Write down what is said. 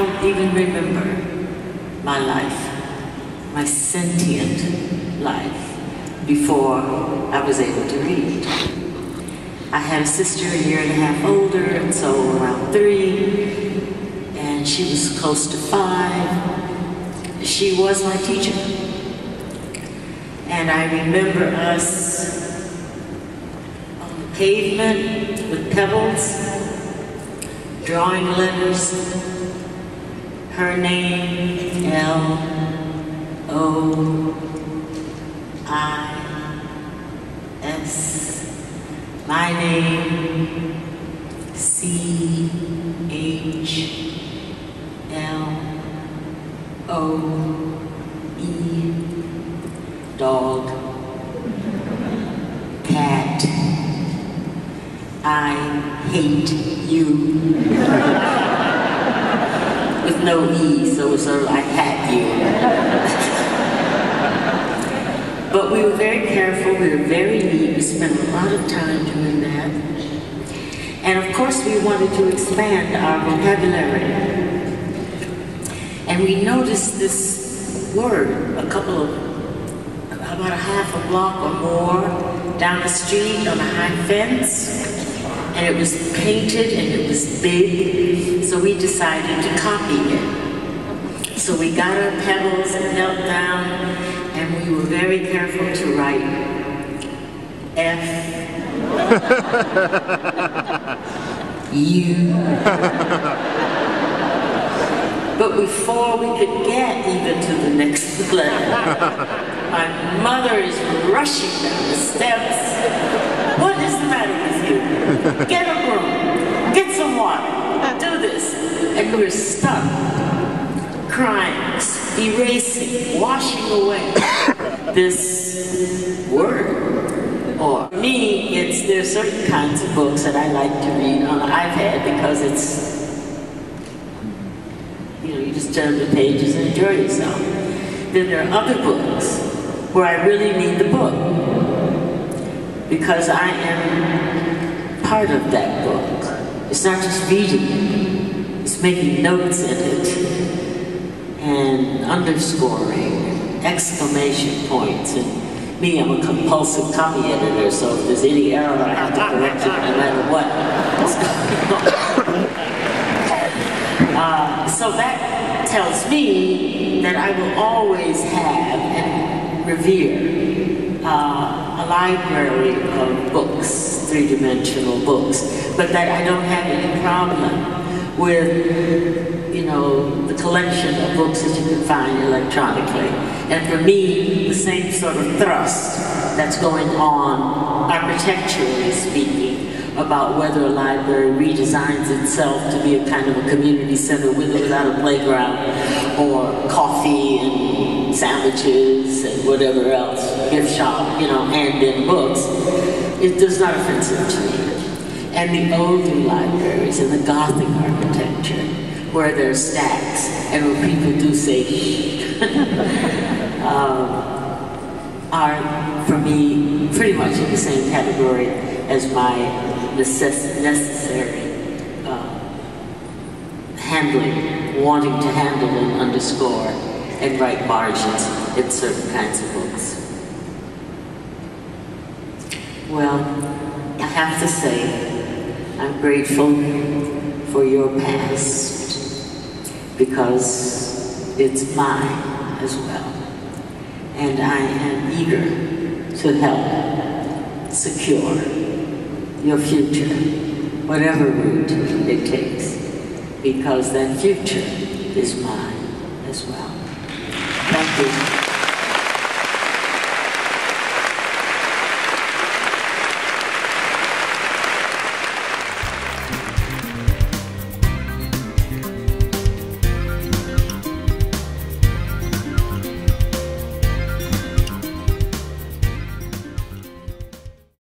don't even remember my life, my sentient life, before I was able to read. I had a sister a year and a half older, and so around three, and she was close to five. She was my teacher. And I remember us on the pavement with pebbles, drawing letters, her name, L O I S, my name, C H L O E, dog, cat, I hate you. With no E, so it's sort of I hat you. but we were very careful, we were very neat, we spent a lot of time doing that. And of course we wanted to expand our vocabulary. And we noticed this word a couple of, about a half a block or more down the street on a high fence. And it was painted and it was big, so we decided to copy it. So we got our pebbles and knelt down, and we were very careful to write F U but before we could get even to the next letter, my mother is rushing down the steps. Is the matter with you? Get a broom. Get some water. Do this. And we were stunned, crying, erasing, washing away this word. Or for me, it's there's certain kinds of books that I like to read on an iPad because it's you know, you just turn the pages and enjoy yourself. Then there are other books where I really need the book because I am part of that book. It's not just reading, it, it's making notes in it and underscoring, exclamation points. And me, I'm a compulsive copy editor, so if there's any error, I have to correct it no matter what. uh, so that tells me that I will always have and revere uh, a library of books, three-dimensional books, but that I don't have any problem with, you know, the collection of books that you can find electronically. And for me, the same sort of thrust that's going on architecturally speaking about whether a library redesigns itself to be a kind of a community center with or without a playground, or coffee and sandwiches and whatever else, gift shop, you know, and then books, it does not offensive to me. And the older libraries and the Gothic architecture, where there's stacks and where people do say um, are, for me, pretty much in the same category as my necessary uh, handling, wanting to handle and underscore and write margins in certain kinds of books. Well, I have to say, I'm grateful for your past because it's mine as well. And I am eager to help secure your future, whatever route it takes, because that future is mine as well. Thank you.